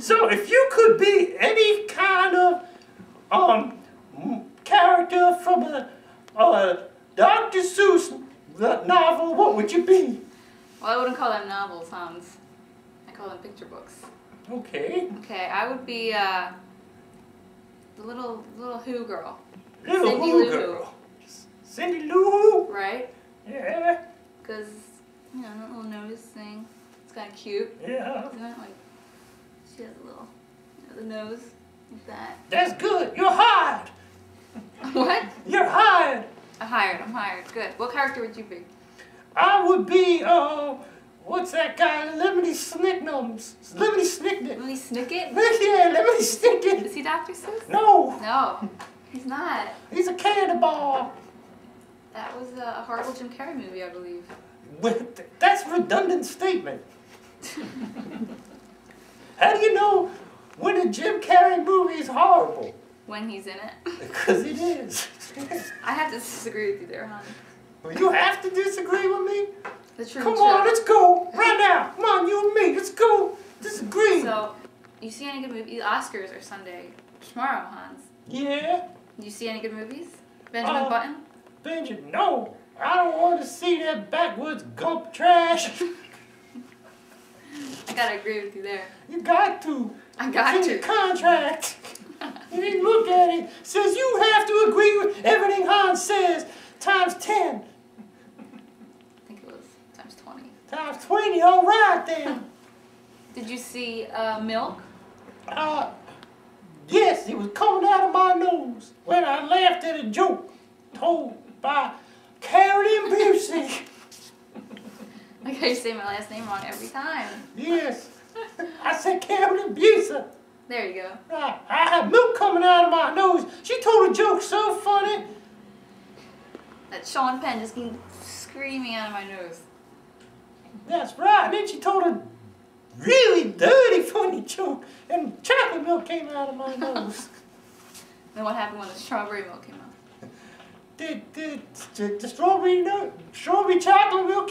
so if you could be any kind of um character from a, a Dr. Seuss novel, what would you be? Well, I wouldn't call them novels, Hans. I call them picture books. Okay. Okay, I would be uh, the little little Who girl. Little Cindy Who Lou girl. Cindy Lou Who? Right? Yeah. Because, you know, that little nose thing. It's kind of cute. Yeah. Isn't it? Like, she has a little, you know, the nose, like that. That's good. You're hired. what? You're hired. I'm hired, I'm hired. Good. What character would you be? I would be, uh, what's that guy? Lemony Snicknums. Lemony Snicket. Lemony Snicket? yeah, Lemony Snicket. Is he Dr. Seuss? No. No, he's not. He's a candy bar. That was a horrible Jim Carrey movie, I believe. That's a redundant statement. How do you know when a Jim Carrey movie is horrible? When he's in it. Because it is. I have to disagree with you there, hon. You have to disagree with me? The true Come on, let's go. Right now. Come on, you and me. Let's go. Disagree. So, you see any good movies? Oscars are Sunday. Tomorrow, Hans. Yeah. You see any good movies? Benjamin Uh, Button? Benjamin, no. I don't want to see that backwoods gump trash. I gotta agree with you there. You got to. I got it's in to. your contract. you didn't look at it. Says you have to agree with everything Hans says times 10. I think it was times 20. Times 20, all right then. Did you see uh, Milk? Uh, yes, it was coming out of my nose when I laughed at a joke told by Carolyn Busey. I say my last name wrong every time. Yes, I said Carolyn Busey. There you go. I, I had milk coming out of my nose. She told a joke so funny. That Sean Penn just came screaming out of my nose. That's right. Then she told a really dirty funny joke, and chocolate milk came out of my nose. Then what happened when the strawberry milk came out? the, the, the, the strawberry milk, strawberry chocolate milk